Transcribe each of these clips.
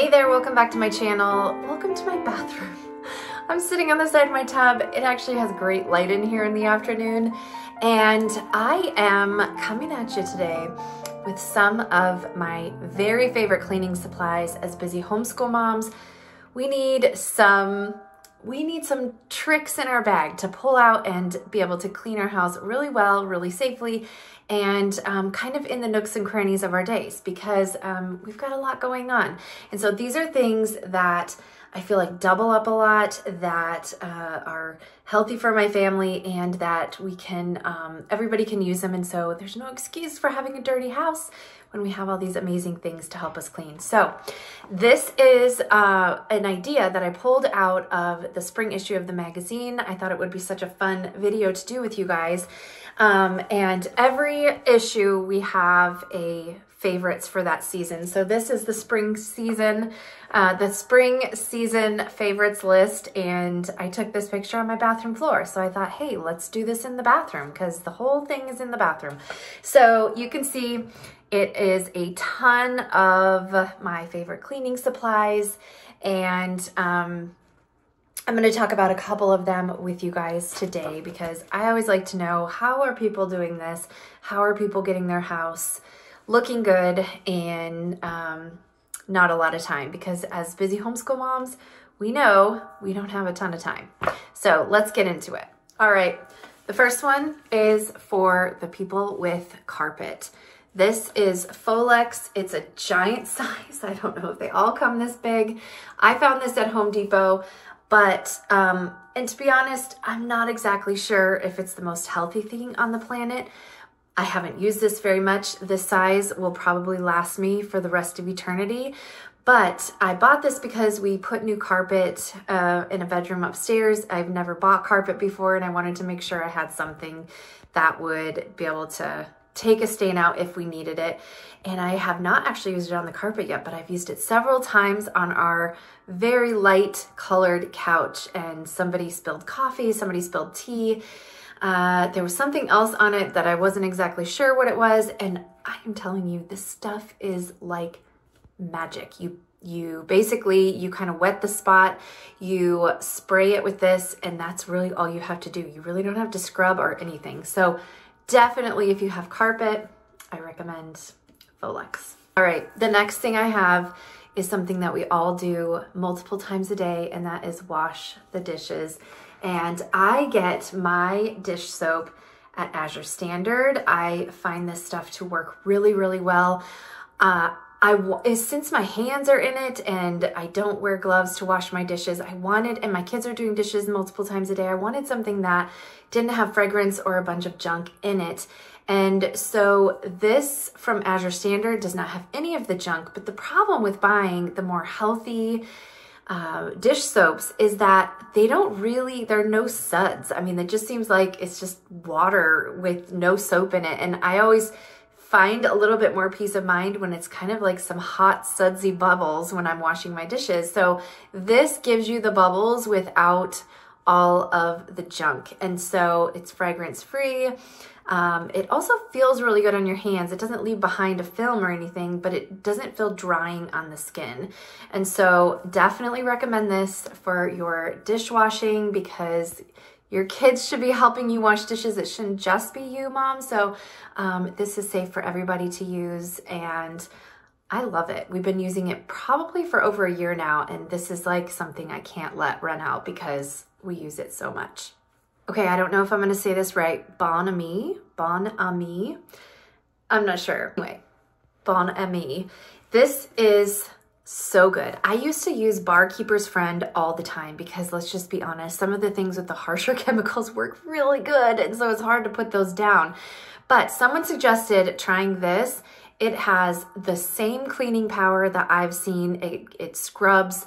Hey there, welcome back to my channel. Welcome to my bathroom. I'm sitting on the side of my tub. It actually has great light in here in the afternoon. And I am coming at you today with some of my very favorite cleaning supplies as busy homeschool moms. We need some we need some tricks in our bag to pull out and be able to clean our house really well, really safely, and um, kind of in the nooks and crannies of our days because um, we've got a lot going on. And so these are things that I feel like double up a lot, that uh, are healthy for my family, and that we can, um, everybody can use them. And so there's no excuse for having a dirty house when we have all these amazing things to help us clean. So this is uh, an idea that I pulled out of the spring issue of the magazine. I thought it would be such a fun video to do with you guys. Um, and every issue we have a favorites for that season. So this is the spring season, uh, the spring season favorites list. And I took this picture on my bathroom floor. So I thought, hey, let's do this in the bathroom because the whole thing is in the bathroom. So you can see it is a ton of my favorite cleaning supplies and um, I'm going to talk about a couple of them with you guys today because I always like to know how are people doing this? How are people getting their house looking good in um, not a lot of time? Because as busy homeschool moms, we know we don't have a ton of time. So let's get into it. All right. The first one is for the people with carpet. This is Folex. It's a giant size. I don't know if they all come this big. I found this at Home Depot, but, um, and to be honest, I'm not exactly sure if it's the most healthy thing on the planet. I haven't used this very much. This size will probably last me for the rest of eternity, but I bought this because we put new carpet uh, in a bedroom upstairs. I've never bought carpet before and I wanted to make sure I had something that would be able to take a stain out if we needed it. And I have not actually used it on the carpet yet, but I've used it several times on our very light colored couch and somebody spilled coffee, somebody spilled tea. Uh, there was something else on it that I wasn't exactly sure what it was. And I am telling you, this stuff is like magic. You you basically you kind of wet the spot you spray it with this and that's really all you have to do you really don't have to scrub or anything so Definitely if you have carpet, I recommend Folex. All right, the next thing I have is something that we all do multiple times a day, and that is wash the dishes. And I get my dish soap at Azure Standard. I find this stuff to work really, really well. Uh, I since my hands are in it and I don't wear gloves to wash my dishes, I wanted, and my kids are doing dishes multiple times a day, I wanted something that didn't have fragrance or a bunch of junk in it. And so this from Azure Standard does not have any of the junk, but the problem with buying the more healthy uh, dish soaps is that they don't really, there are no suds. I mean, it just seems like it's just water with no soap in it. And I always find a little bit more peace of mind when it's kind of like some hot sudsy bubbles when I'm washing my dishes. So this gives you the bubbles without all of the junk. And so it's fragrance free. Um, it also feels really good on your hands. It doesn't leave behind a film or anything, but it doesn't feel drying on the skin. And so definitely recommend this for your dishwashing because your kids should be helping you wash dishes. It shouldn't just be you, mom. So um, this is safe for everybody to use. And I love it. We've been using it probably for over a year now. And this is like something I can't let run out because we use it so much. Okay, I don't know if I'm going to say this right. Bon ami. Bon ami. I'm not sure. Anyway, bon ami. This is so good. I used to use Barkeeper's Friend all the time because let's just be honest, some of the things with the harsher chemicals work really good. And so it's hard to put those down. But someone suggested trying this. It has the same cleaning power that I've seen. It, it scrubs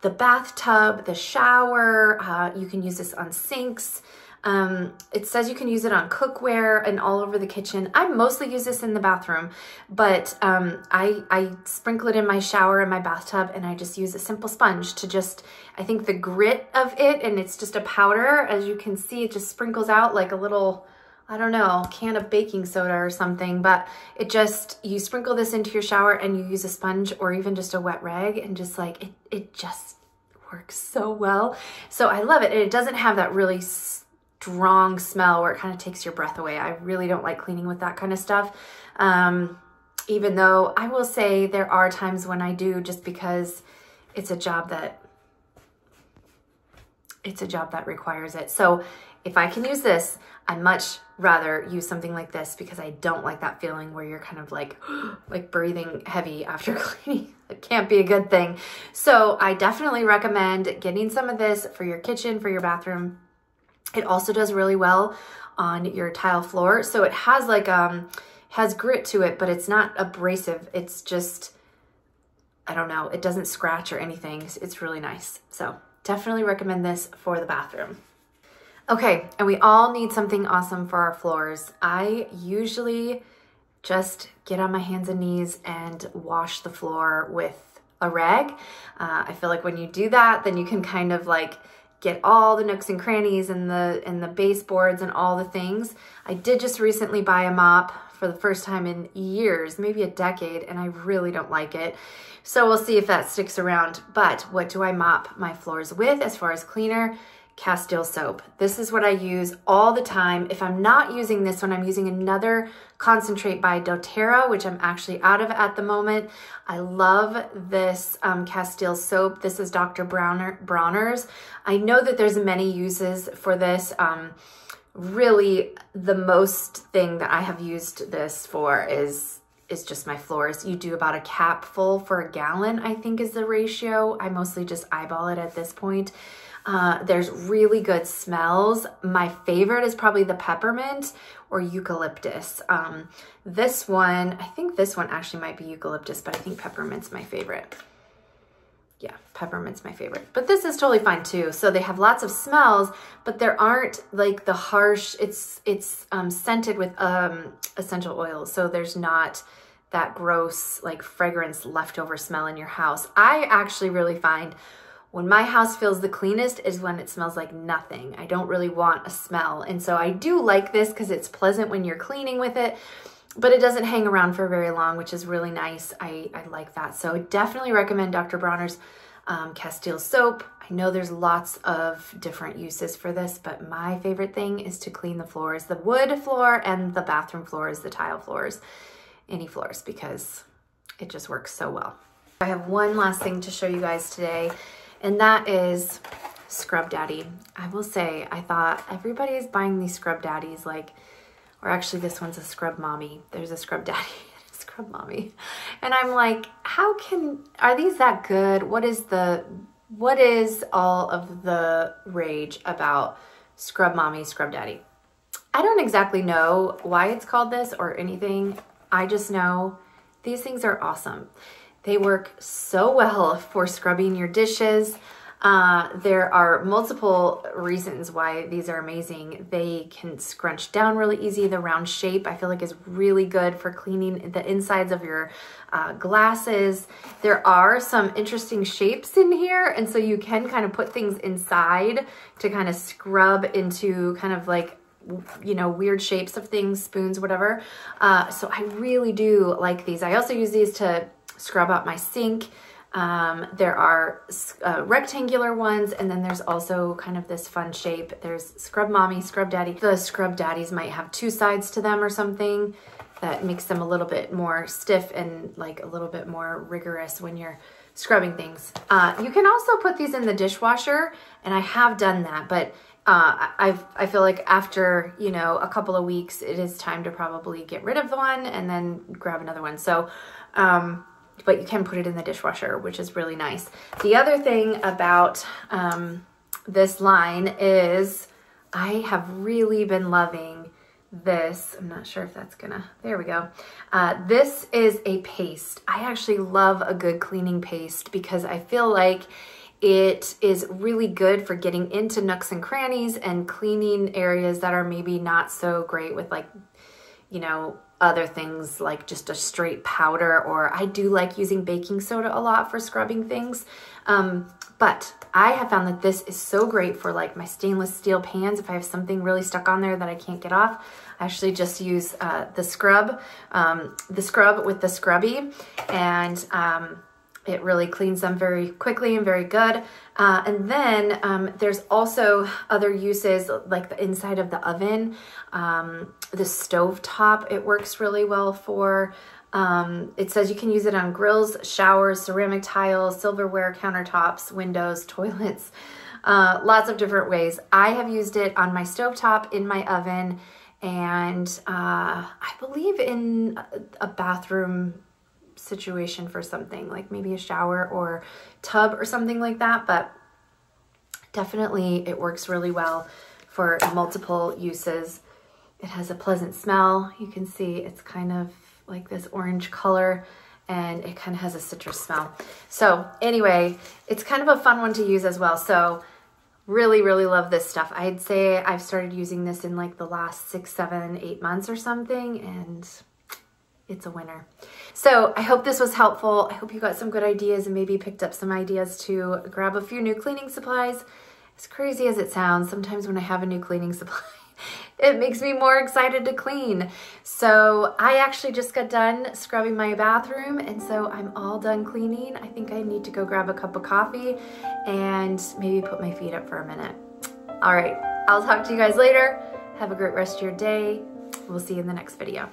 the bathtub, the shower. Uh, you can use this on sinks. Um, it says you can use it on cookware and all over the kitchen. I mostly use this in the bathroom, but um, I, I sprinkle it in my shower and my bathtub and I just use a simple sponge to just, I think the grit of it and it's just a powder, as you can see, it just sprinkles out like a little, I don't know, can of baking soda or something, but it just, you sprinkle this into your shower and you use a sponge or even just a wet rag and just like, it, it just works so well. So I love it. And it doesn't have that really strong smell where it kind of takes your breath away. I really don't like cleaning with that kind of stuff. Um, even though I will say there are times when I do just because it's a job that it's a job that requires it. So if I can use this, I much rather use something like this because I don't like that feeling where you're kind of like, like breathing heavy after cleaning. It can't be a good thing. So I definitely recommend getting some of this for your kitchen, for your bathroom. It also does really well on your tile floor. So it has like, um, has grit to it, but it's not abrasive. It's just, I don't know, it doesn't scratch or anything. It's really nice. So definitely recommend this for the bathroom. Okay, and we all need something awesome for our floors. I usually just get on my hands and knees and wash the floor with a rag. Uh, I feel like when you do that, then you can kind of like get all the nooks and crannies and the and the baseboards and all the things. I did just recently buy a mop for the first time in years, maybe a decade, and I really don't like it. So we'll see if that sticks around. But what do I mop my floors with as far as cleaner? Castile soap. This is what I use all the time. If I'm not using this one, I'm using another concentrate by doTERRA, which I'm actually out of at the moment. I love this um, Castile soap. This is Dr. Bronner's. I know that there's many uses for this. Um, really, the most thing that I have used this for is is just my floors. You do about a cap full for a gallon, I think is the ratio. I mostly just eyeball it at this point. Uh, there's really good smells. My favorite is probably the peppermint or eucalyptus. Um, this one, I think this one actually might be eucalyptus, but I think peppermint's my favorite. Yeah, peppermint's my favorite. But this is totally fine too. So they have lots of smells, but there aren't like the harsh, it's it's um, scented with um, essential oils. So there's not that gross like fragrance leftover smell in your house. I actually really find when my house feels the cleanest is when it smells like nothing. I don't really want a smell. And so I do like this because it's pleasant when you're cleaning with it, but it doesn't hang around for very long, which is really nice. I, I like that. So I definitely recommend Dr. Bronner's um, Castile soap. I know there's lots of different uses for this, but my favorite thing is to clean the floors, the wood floor and the bathroom floors, the tile floors, any floors, because it just works so well. I have one last thing to show you guys today and that is Scrub Daddy. I will say, I thought everybody is buying these Scrub Daddies, like, or actually this one's a Scrub Mommy. There's a Scrub Daddy Scrub Mommy. And I'm like, how can, are these that good? What is the, what is all of the rage about Scrub Mommy, Scrub Daddy? I don't exactly know why it's called this or anything. I just know these things are awesome. They work so well for scrubbing your dishes. Uh, there are multiple reasons why these are amazing. They can scrunch down really easy. The round shape I feel like is really good for cleaning the insides of your uh, glasses. There are some interesting shapes in here and so you can kind of put things inside to kind of scrub into kind of like you know, weird shapes of things, spoons, whatever. Uh, so I really do like these. I also use these to scrub out my sink. Um, there are uh, rectangular ones, and then there's also kind of this fun shape. There's Scrub Mommy, Scrub Daddy. The Scrub Daddies might have two sides to them or something that makes them a little bit more stiff and like a little bit more rigorous when you're scrubbing things. Uh, you can also put these in the dishwasher, and I have done that, but uh, i I feel like after, you know, a couple of weeks, it is time to probably get rid of the one and then grab another one. So, um, but you can put it in the dishwasher, which is really nice. The other thing about um, this line is I have really been loving this. I'm not sure if that's gonna, there we go. Uh, this is a paste. I actually love a good cleaning paste because I feel like it is really good for getting into nooks and crannies and cleaning areas that are maybe not so great with like, you know, other things like just a straight powder or I do like using baking soda a lot for scrubbing things. Um, But I have found that this is so great for like my stainless steel pans. If I have something really stuck on there that I can't get off, I actually just use uh, the scrub, um, the scrub with the scrubby and um, it really cleans them very quickly and very good. Uh, and then um, there's also other uses like the inside of the oven, um, the stove top it works really well for. Um, it says you can use it on grills, showers, ceramic tiles, silverware, countertops, windows, toilets, uh, lots of different ways. I have used it on my stove top, in my oven, and uh, I believe in a bathroom situation for something like maybe a shower or tub or something like that. But definitely it works really well for multiple uses. It has a pleasant smell. You can see it's kind of like this orange color and it kind of has a citrus smell. So anyway, it's kind of a fun one to use as well. So really, really love this stuff. I'd say I've started using this in like the last six, seven, eight months or something and it's a winner. So I hope this was helpful. I hope you got some good ideas and maybe picked up some ideas to grab a few new cleaning supplies. As crazy as it sounds, sometimes when I have a new cleaning supply, it makes me more excited to clean. So I actually just got done scrubbing my bathroom and so I'm all done cleaning. I think I need to go grab a cup of coffee and maybe put my feet up for a minute. All right, I'll talk to you guys later. Have a great rest of your day. We'll see you in the next video.